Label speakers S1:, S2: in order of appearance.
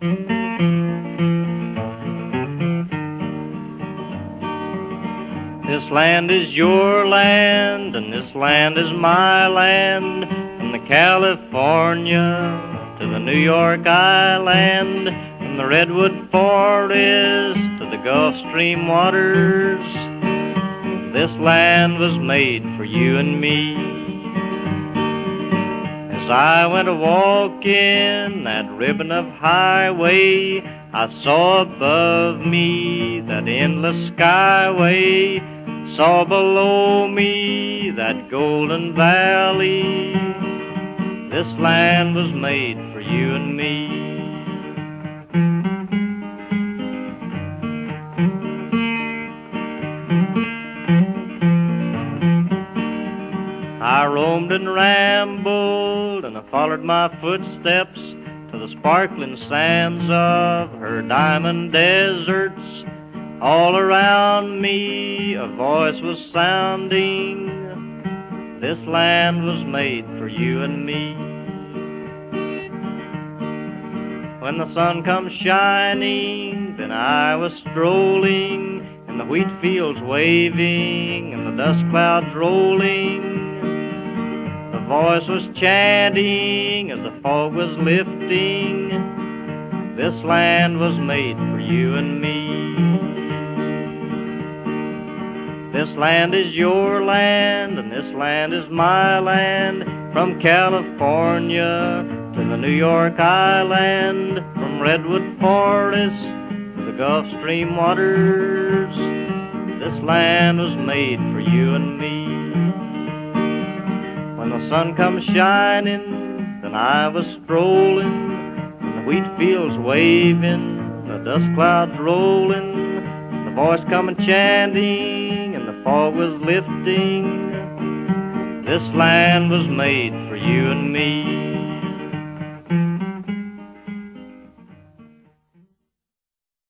S1: This land is your land, and this land is my land, from the California to the New York Island, from the Redwood Forest to the Gulf Stream waters. This land was made for you and me. As I went a walking that ribbon of highway, I saw above me that endless skyway saw below me that golden valley. This land was made for you and me. Roamed and rambled, and I followed my footsteps to the sparkling sands of her diamond deserts all around me a voice was sounding. This land was made for you and me. When the sun comes shining, then I was strolling, and the wheat fields waving, and the dust clouds rolling. Voice was chanting as the fog was lifting. This land was made for you and me. This land is your land, and this land is my land. From California to the New York Island, from Redwood Forest to the Gulf Stream waters. This land was made for you and me. The sun comes shining, then I was strolling, and the wheat fields waving, and the dust clouds rolling, and the voice coming chanting and the fog was lifting. This land was made for you and me.